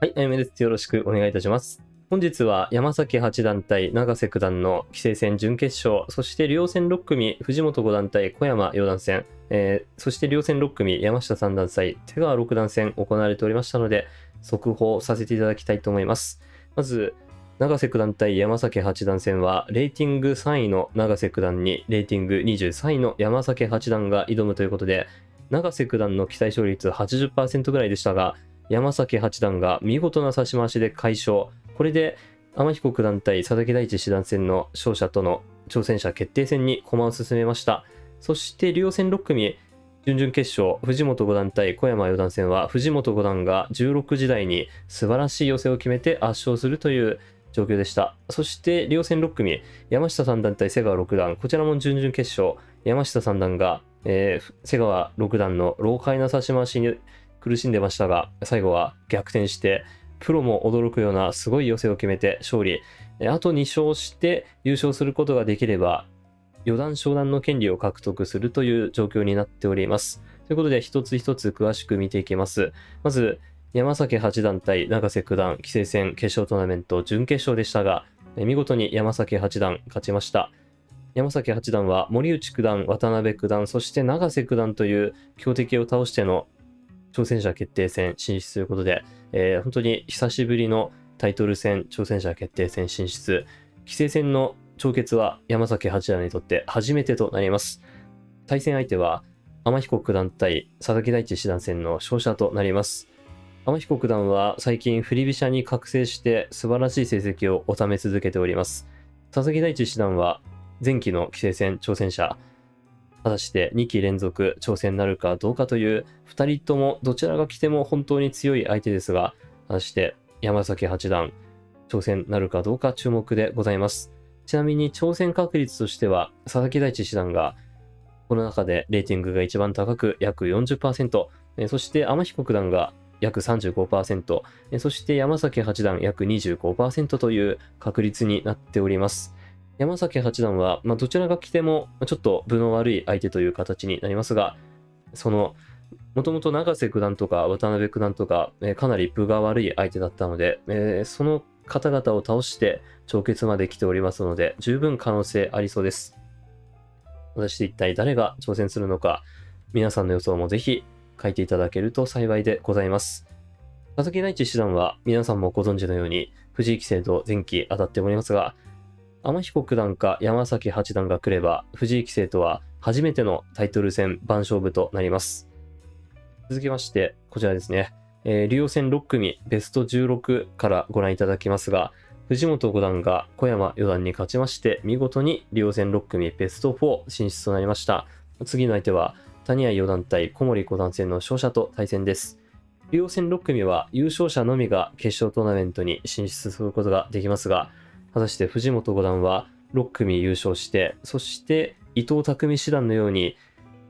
はい、あゆめです。よろしくお願いいたします。本日は山崎八段対永瀬九段の棋聖戦準決勝、そして両戦6組、藤本五段対小山四段戦、えーそして両戦6組、山下三段対手川六段戦行われておりましたので、速報させていただきたいと思います。まず、永瀬九段対山崎八段戦は、レーティング3位の永瀬九段に、レーティング23位の山崎八段が挑むということで、永瀬九段の期待勝率80%ぐらいでしたが、山崎八段が見事な指し回しで快勝。これで天彦九段対佐々木大地七段戦の勝者との挑戦者決定戦に駒を進めました。そして両戦6組、準々決勝、藤本五段対小山四段戦は、藤本五段が16時台に素晴らしい寄せを決めて圧勝するという状況でした。そして両戦6組、山下三段対瀬川六段、こちらも準々決勝、山下三段が、えー瀬川六段の老快な指し回しに苦しんでましたが、最後は逆転して、プロも驚くようなすごい寄せを決めて勝利。あと2勝して優勝することができれば、四段昇段の権利を獲得するという状況になっております。ということで、一つ一つ詳しく見ていきます。まず、山崎八段対永瀬九段、棋聖戦決勝トーナメント準決勝でしたが、見事に山崎八段勝ちました。山崎八段は森内九段、渡辺九段、そして永瀬九段という強敵を倒しての挑戦者決定戦進出ということで、えー本当に久しぶりのタイトル戦、挑戦者決定戦進出、棋聖戦の帳決は山崎八段にとって初めてとなります。対戦相手は天彦九段対佐々木大地七段戦の勝者となります。天彦九段は最近振り飛車に覚醒して素晴らしい成績を収め続けております。佐々木大地七段は前期の棋聖戦挑戦者、果たして2期連続挑戦なるかどうかという2人ともどちらが来ても本当に強い相手ですが、果たして山崎八段挑戦なるかどうか注目でございます。ちなみに挑戦確率としては佐々木大地七段がこの中でレーティングが一番高く約40%、そして天彦九段が約35%、そして山崎八段約25%という確率になっております。山崎八段は、まあ、どちらが来てもちょっと分の悪い相手という形になりますが、その、もともと永瀬九段とか渡辺九段とか、えーかなり分が悪い相手だったので、えーその方々を倒して帳決まで来ておりますので、十分可能性ありそうです。果たして一体誰が挑戦するのか、皆さんの予想もぜひ書いていただけると幸いでございます。佐々木大地七段は皆さんもご存知のように藤井棋聖と前期当たっておりますが、天彦九段か山崎八段が来れば藤井棋聖とは初めてのタイトル戦番勝負となります。続きまして、こちらですね。えー、竜王戦6組ベスト16からご覧いただきますが、藤本五段が小山四段に勝ちまして、見事に竜王戦6組ベスト4進出となりました。次の相手は、谷谷四段対小森五段戦の勝者と対戦です。竜王戦6組は優勝者のみが決勝トーナメントに進出することができますが、果たして藤本五段は6組優勝して、そして伊藤匠七段のように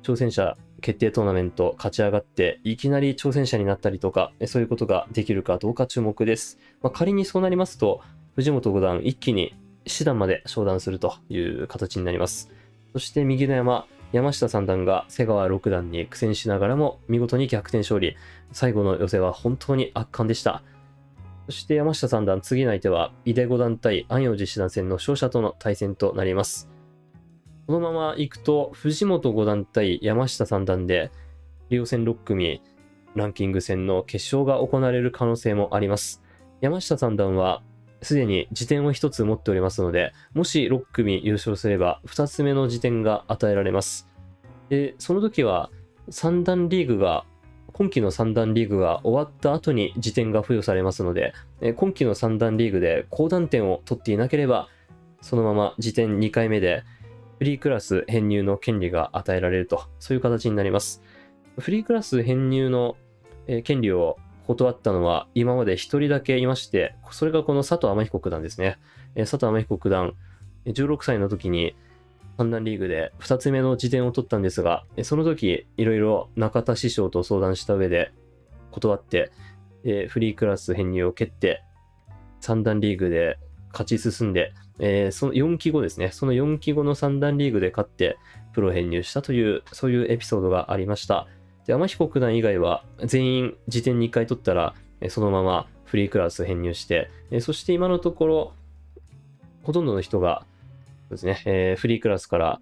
挑戦者決定トーナメント勝ち上がって、いきなり挑戦者になったりとか、そういうことができるかどうか注目です。まあ、仮にそうなりますと、藤本五段一気に七段まで昇段するという形になります。そして右の山、山下三段が瀬川六段に苦戦しながらも見事に逆転勝利。最後の寄せは本当に圧巻でした。そして山下三段、次の相手は、井出五段対安陽寺七段戦の勝者との対戦となります。このまま行くと、藤本五段対山下三段で、竜王戦6組、ランキング戦の決勝が行われる可能性もあります。山下三段は、すでに辞点を1つ持っておりますので、もし6組優勝すれば、2つ目の辞点が与えられます。で、その時は、三段リーグが今期の三段リーグが終わった後に辞点が付与されますので、今期の三段リーグで高段点を取っていなければ、そのまま辞点2回目でフリークラス編入の権利が与えられると、そういう形になります。フリークラス編入の、権利を断ったのは今まで1人だけいまして、それがこの佐藤天彦九段ですね。佐藤天彦九段、16歳の時に三段リーグで2つ目の辞点を取ったんですが、その時いろいろ中田師匠と相談した上で断って、えーフリークラス編入を蹴って、三段リーグで勝ち進んで、えーその4期後ですね、その4期後の三段リーグで勝って、プロ編入したという、そういうエピソードがありました。で、天彦九段以外は全員辞点2回取ったら、そのままフリークラス編入して、そして今のところ、ほとんどの人が、ですね、えーフリークラスから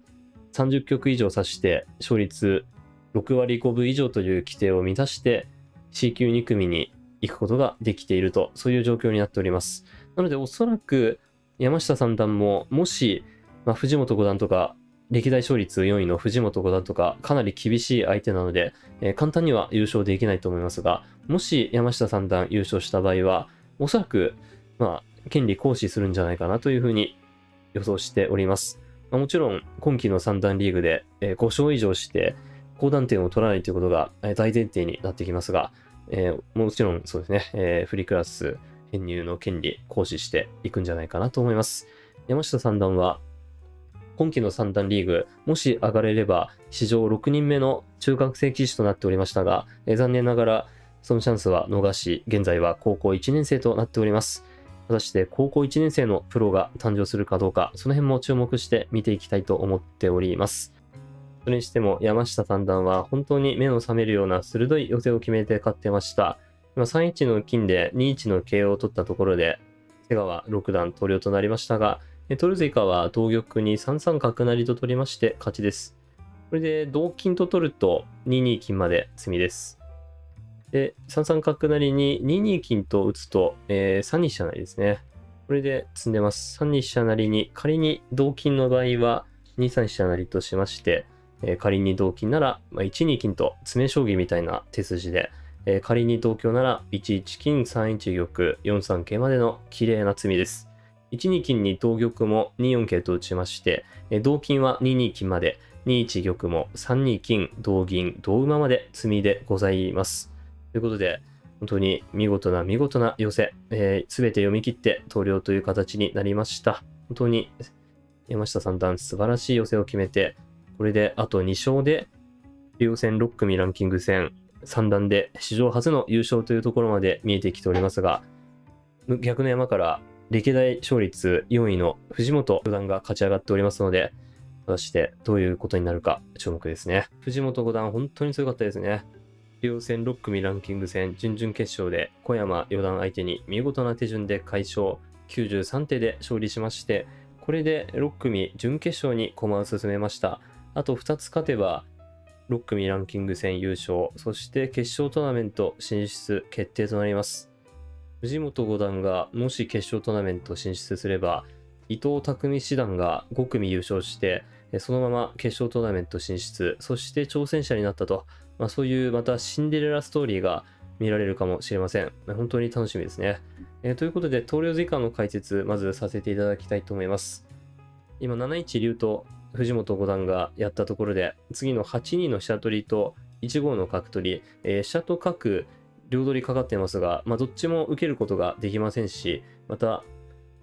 30曲以上指して、勝率6割5分以上という規定を満たして C 級2組に行くことができていると、そういう状況になっております。なのでおそらく山下三段も、もし、まあ、藤本五段とか、歴代勝率4位の藤本五段とか、かなり厳しい相手なので、えー簡単には優勝できないと思いますが、もし山下三段優勝した場合は、おそらく、まあ、権利行使するんじゃないかなというふうに予想しております。まもちろん、今期の三段リーグで、え5勝以上して、高断点を取らないということが大前提になってきますが、えもちろんそうですね、えフリークラス編入の権利行使していくんじゃないかなと思います。山下三段は、今期の三段リーグ、もし上がれれば、史上6人目の中学生棋士となっておりましたが、え残念ながら、そのチャンスは逃し、現在は高校1年生となっております。果たして高校1年生のプロが誕生するかどうか、その辺も注目して見ていきたいと思っております。それにしても山下三段は本当に目の覚めるような鋭い寄せを決めて勝ってました。今3-1の金で2-1の桂を取ったところで、瀬川六段投了となりましたが、えトルゼイカは同玉に3三角成と取りまして勝ちです。これで同金と取ると2二金まで詰みです。で、3三角成に2二金と打つと、えー3二飛車成ですね。これで積んでます。3二飛車成に仮に同金の場合は2三飛車成としまして、えー仮に同金なら、まあ、1二金と詰め将棋みたいな手筋で、えー仮に同香なら1一金3一玉4三桂までの綺麗な詰みです。1二金に同玉も2四桂と打ちまして、えー同金は2二金まで、2一玉も3二金、同銀、同馬まで詰みでございます。ということで、本当に見事な見事な寄せ、す、え、べ、て読み切って投了という形になりました。本当に山下三段素晴らしい寄せを決めて、これであと2勝で、予選6組ランキング戦3段で史上初の優勝というところまで見えてきておりますが、逆の山から歴代勝率4位の藤本五段が勝ち上がっておりますので、果たしてどういうことになるか注目ですね。藤本五段本当に強かったですね。予選6組ランキング戦準々決勝で小山四段相手に見事な手順で快勝。93手で勝利しましてこれで6組準決勝に駒を進めました。あと2つ勝てば6組ランキング戦優勝。そして決勝トーナメント進出決定となります。藤本五段がもし決勝トーナメント進出すれば伊藤匠七段が5組優勝してそのまま決勝トーナメント進出。そして挑戦者になったと。まあ、そういうまたシンデレラストーリーが見られるかもしれません。本当に楽しみですね。えーということで、投了時間の解説、まずさせていただきたいと思います。今、7一竜と藤本五段がやったところで、次の8二の飛車取りと1五の角取り、えー飛車と角、両取りかかってますが、まあ、どっちも受けることができませんし、また、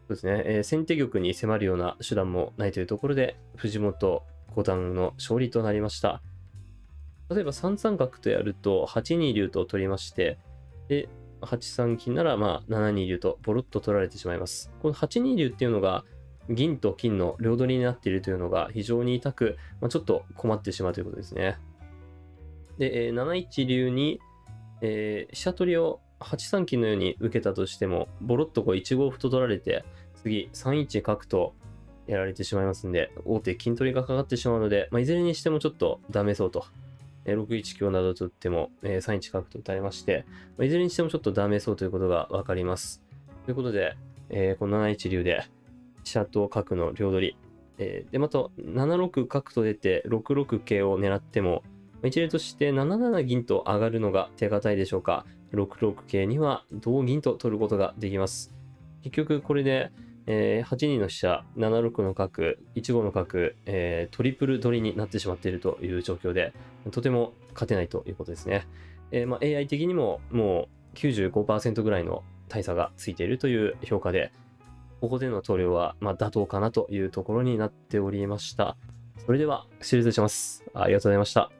そうですね、えー先手玉に迫るような手段もないというところで、藤本五段の勝利となりました。例えば3三角とやると8二竜と取りまして、で、8三金ならまあ7二竜とボロッと取られてしまいます。この8二竜っていうのが銀と金の両取りになっているというのが非常に痛く、まあ、ちょっと困ってしまうということですね。で、えー7一竜に、えー飛車取りを8三金のように受けたとしても、ボロッとこう1五歩と取られて、次3一角とやられてしまいますんで、王手金取りがかかってしまうので、まあ、いずれにしてもちょっとダメそうと。え6一香などと打っても、え3一角と打たれまして、いずれにしてもちょっとダメそうということがわかります。ということで、えこの7一竜で飛車と角の両取り、えで、また7六角と出て6六桂を狙っても、一例として7七銀と上がるのが手堅いでしょうか。6六桂には同銀と取ることができます。結局これで、えー8二の飛車、7六の角、1五の角、えートリプル取りになってしまっているという状況で、とても勝てないということですね。えーまあ、AI 的にももう95%ぐらいの大差がついているという評価で、ここでの投了はまあ妥当かなというところになっておりました。それでは、失礼いたします。ありがとうございました。